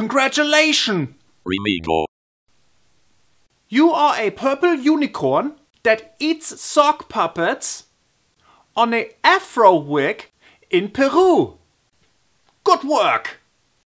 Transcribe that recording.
Congratulations! Remigo. You are a purple unicorn that eats sock puppets on a afro wig in Peru. Good work!